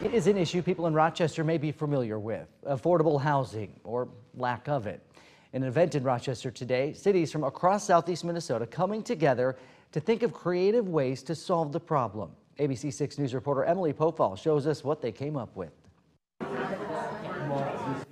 It is an issue people in Rochester may be familiar with affordable housing or lack of it. In an event in Rochester today, cities from across southeast Minnesota coming together to think of creative ways to solve the problem. ABC 6 News reporter Emily Pofall shows us what they came up with.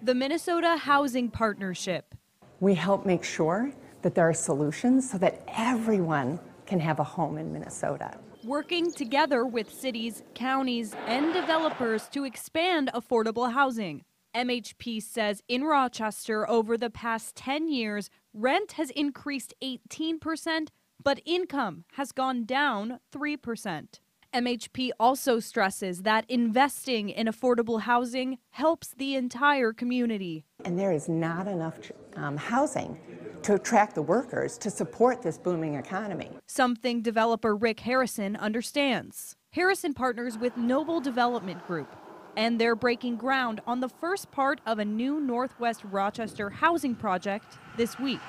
The Minnesota Housing Partnership. We help make sure that there are solutions so that everyone can have a home in Minnesota. Working together with cities, counties, and developers to expand affordable housing. MHP says in Rochester over the past 10 years, rent has increased 18%, but income has gone down 3%. MHP also stresses that investing in affordable housing helps the entire community. And there is not enough um, housing to attract the workers to support this booming economy. Something developer Rick Harrison understands. Harrison partners with Noble Development Group, and they're breaking ground on the first part of a new Northwest Rochester housing project this week.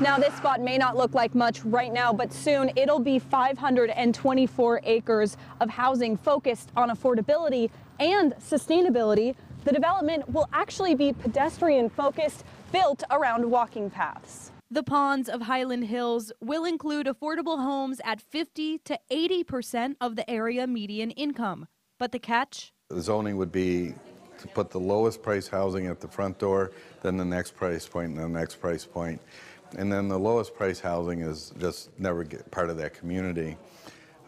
Now, this spot may not look like much right now, but soon it'll be 524 acres of housing focused on affordability and sustainability. The development will actually be pedestrian focused, built around walking paths. The ponds of Highland Hills will include affordable homes at 50 to 80 percent of the area median income. But the catch? The zoning would be to put the lowest price housing at the front door, then the next price point, and the next price point. And then the lowest price housing is just never get part of that community.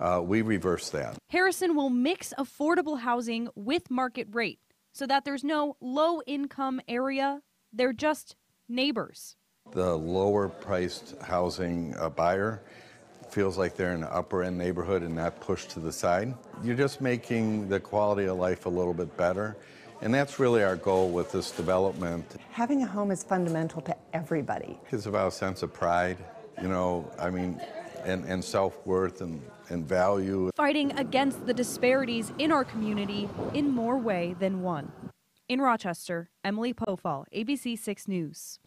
Uh, we reverse that. Harrison will mix affordable housing with market rate so that there's no low income area. They're just neighbors. The lower priced housing uh, buyer feels like they're in an upper end neighborhood and not pushed to the side. You're just making the quality of life a little bit better. And that's really our goal with this development. Having a home is fundamental to everybody. It's about a sense of pride, you know, I mean, and, and self worth and, and value. Fighting against the disparities in our community in more way than one. In Rochester, Emily Pofall, ABC 6 News.